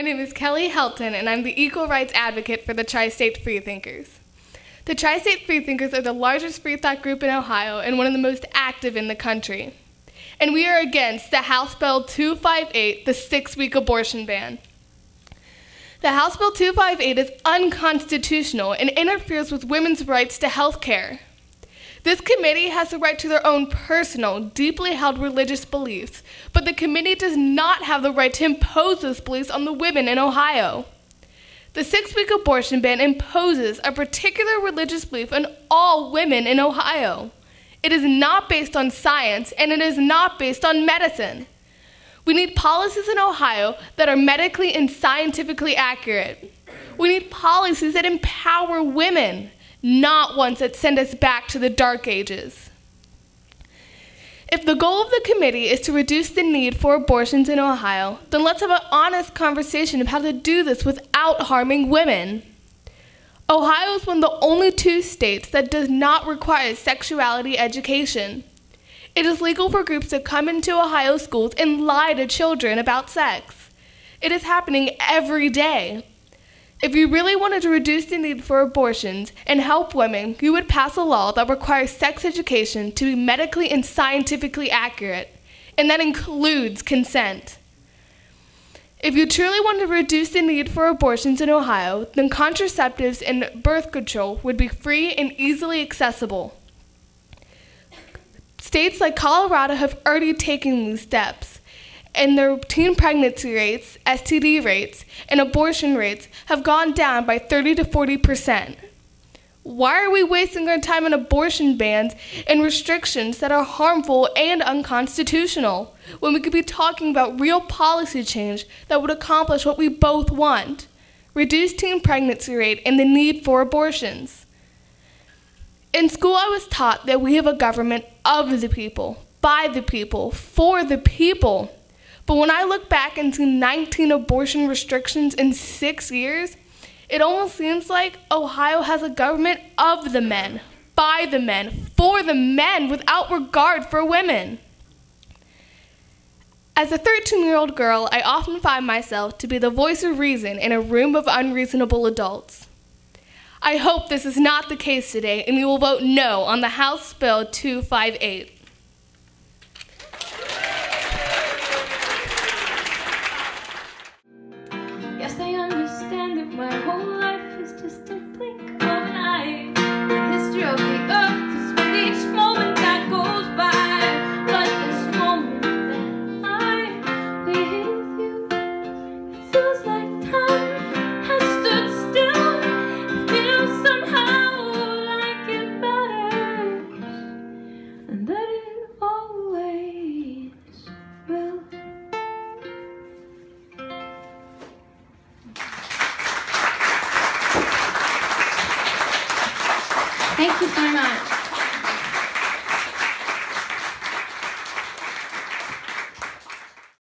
My name is Kelly Helton, and I'm the equal rights advocate for the Tri State Freethinkers. The Tri State Freethinkers are the largest free thought group in Ohio and one of the most active in the country. And we are against the House Bill 258, the six week abortion ban. The House Bill 258 is unconstitutional and interferes with women's rights to health care. This committee has the right to their own personal, deeply held religious beliefs, but the committee does not have the right to impose those beliefs on the women in Ohio. The six week abortion ban imposes a particular religious belief on all women in Ohio. It is not based on science and it is not based on medicine. We need policies in Ohio that are medically and scientifically accurate. We need policies that empower women, not ones that send us back to the dark ages. If the goal of the committee is to reduce the need for abortions in Ohio, then let's have an honest conversation of how to do this without harming women. Ohio is one of the only two states that does not require sexuality education. It is legal for groups to come into Ohio schools and lie to children about sex. It is happening every day. If you really wanted to reduce the need for abortions and help women, you would pass a law that requires sex education to be medically and scientifically accurate, and that includes consent. If you truly want to reduce the need for abortions in Ohio, then contraceptives and birth control would be free and easily accessible. States like Colorado have already taken these steps and their teen pregnancy rates, STD rates, and abortion rates have gone down by 30 to 40 percent. Why are we wasting our time on abortion bans and restrictions that are harmful and unconstitutional when we could be talking about real policy change that would accomplish what we both want reduce teen pregnancy rate and the need for abortions? In school, I was taught that we have a government of the people, by the people, for the people. But when I look back into 19 abortion restrictions in six years, it almost seems like Ohio has a government of the men, by the men, for the men, without regard for women. As a 13 year old girl, I often find myself to be the voice of reason in a room of unreasonable adults. I hope this is not the case today and you will vote no on the House Bill 258. Thank you so much.